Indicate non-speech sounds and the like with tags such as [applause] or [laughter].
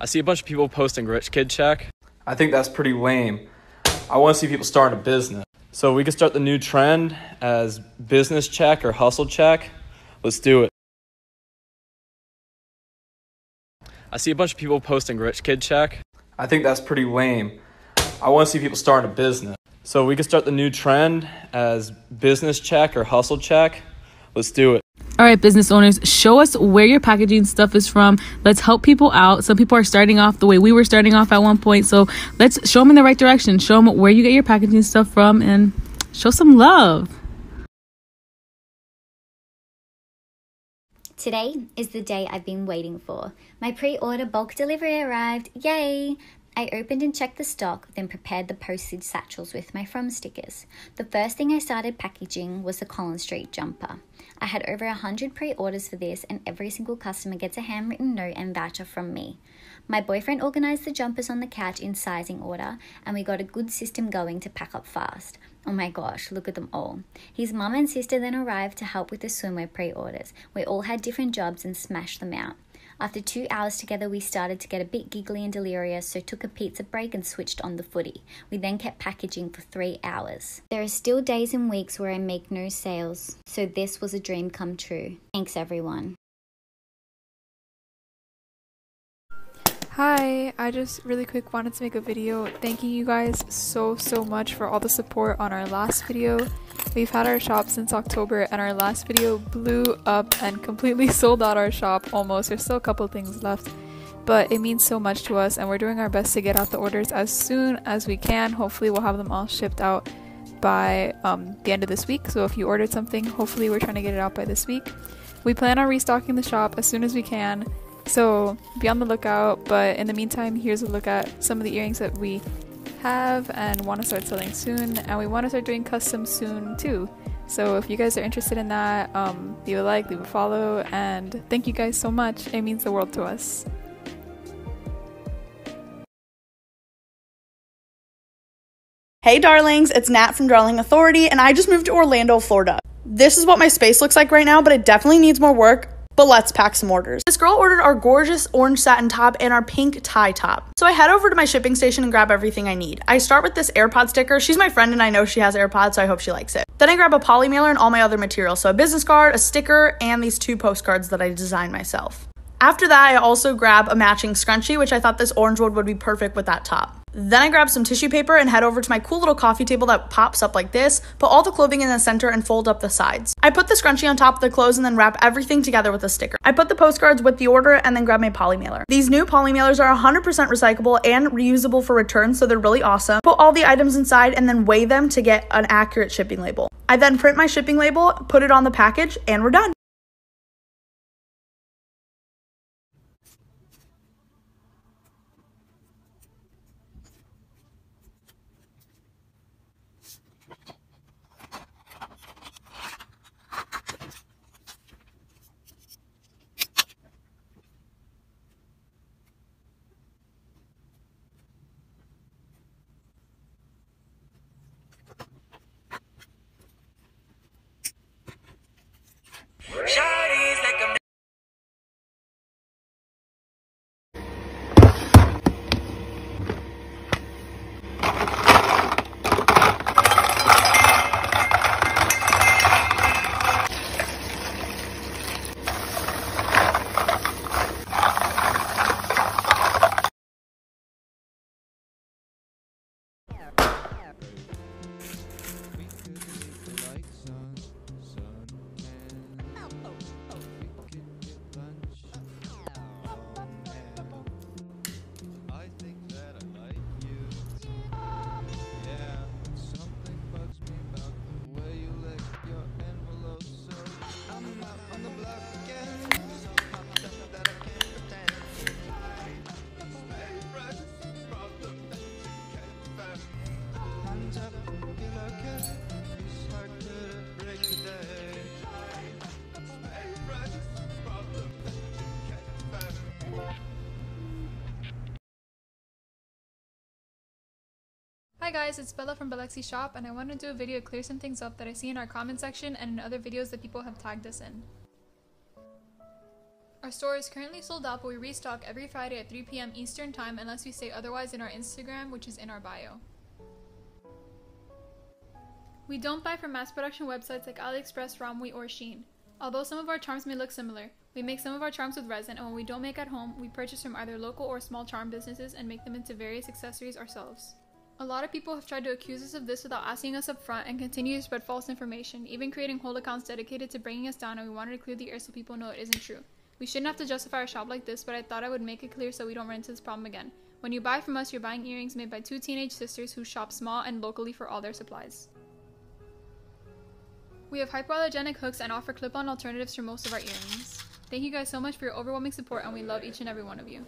I see a bunch of people posting rich kid check. I think that's pretty lame. I want to see people starting a business. So we can start the new trend as business check or hustle check. Let's do it. I see a bunch of people posting rich kid check. I think that's pretty lame. I want to see people starting a business. So we can start the new trend as business check or hustle check. Let's do it. All right, business owners, show us where your packaging stuff is from. Let's help people out. Some people are starting off the way we were starting off at one point. So let's show them in the right direction. Show them where you get your packaging stuff from and show some love. Today is the day I've been waiting for. My pre order bulk delivery arrived. Yay! I opened and checked the stock, then prepared the postage satchels with my From stickers. The first thing I started packaging was the Collins Street jumper. I had over a hundred pre orders for this, and every single customer gets a handwritten note and voucher from me. My boyfriend organised the jumpers on the couch in sizing order, and we got a good system going to pack up fast. Oh my gosh, look at them all. His mum and sister then arrived to help with the swimwear pre orders. We all had different jobs and smashed them out. After two hours together, we started to get a bit giggly and delirious, so took a pizza break and switched on the footy. We then kept packaging for three hours. There are still days and weeks where I make no sales, so this was a dream come true. Thanks, everyone. Hi, I just really quick wanted to make a video thanking you guys so so much for all the support on our last video. We've had our shop since October and our last video blew up and completely [laughs] sold out our shop almost. There's still a couple things left, but it means so much to us and we're doing our best to get out the orders as soon as we can. Hopefully we'll have them all shipped out by um, the end of this week. So if you ordered something, hopefully we're trying to get it out by this week. We plan on restocking the shop as soon as we can. So be on the lookout. But in the meantime, here's a look at some of the earrings that we have and want to start selling soon. And we want to start doing custom soon too. So if you guys are interested in that, um, leave a like, leave a follow, and thank you guys so much. It means the world to us. Hey darlings, it's Nat from Darling Authority, and I just moved to Orlando, Florida. This is what my space looks like right now, but it definitely needs more work but let's pack some orders. This girl ordered our gorgeous orange satin top and our pink tie top. So I head over to my shipping station and grab everything I need. I start with this AirPod sticker. She's my friend and I know she has AirPods, so I hope she likes it. Then I grab a poly mailer and all my other materials. So a business card, a sticker, and these two postcards that I designed myself. After that, I also grab a matching scrunchie, which I thought this orange wood would be perfect with that top. Then I grab some tissue paper and head over to my cool little coffee table that pops up like this, put all the clothing in the center and fold up the sides. I put the scrunchie on top of the clothes and then wrap everything together with a sticker. I put the postcards with the order and then grab my poly mailer. These new poly mailers are 100% recyclable and reusable for return, so they're really awesome. Put all the items inside and then weigh them to get an accurate shipping label. I then print my shipping label, put it on the package, and we're done. Hi guys, it's Bella from Bellexi Shop and I want to do a video to clear some things up that I see in our comment section and in other videos that people have tagged us in. Our store is currently sold out, but we restock every Friday at 3 p.m. Eastern Time unless we say otherwise in our Instagram, which is in our bio. We don't buy from mass production websites like AliExpress, Romwe, or Shein. Although some of our charms may look similar, we make some of our charms with resin, and when we don't make at home, we purchase from either local or small charm businesses and make them into various accessories ourselves. A lot of people have tried to accuse us of this without asking us up front and continue to spread false information, even creating whole accounts dedicated to bringing us down, and we wanted to clear the air so people know it isn't true. We shouldn't have to justify our shop like this, but I thought I would make it clear so we don't run into this problem again. When you buy from us, you're buying earrings made by two teenage sisters who shop small and locally for all their supplies. We have hypoallergenic hooks and offer clip on alternatives for most of our earrings. Thank you guys so much for your overwhelming support, and we love each and every one of. You